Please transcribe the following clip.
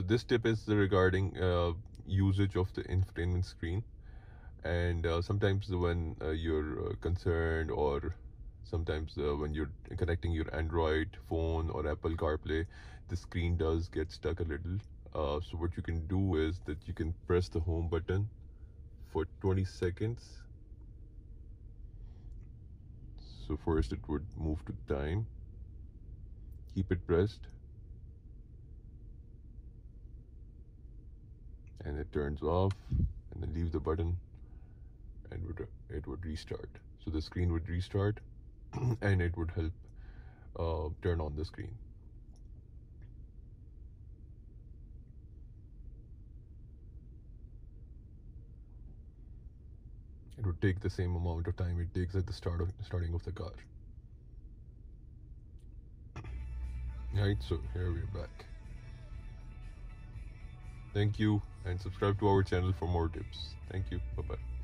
so this tip is regarding uh, usage of the infotainment screen. And uh, sometimes when uh, you're uh, concerned or sometimes uh, when you're connecting your android phone or apple carplay the screen does get stuck a little. Uh, so what you can do is that you can press the home button for 20 seconds. So first it would move to time. Keep it pressed and it turns off and then leave the button and would, it would restart. So the screen would restart and it would help uh, turn on the screen. It would take the same amount of time it takes at the start of starting of the car. Right so here we're back thank you and subscribe to our channel for more tips. Thank you. Bye bye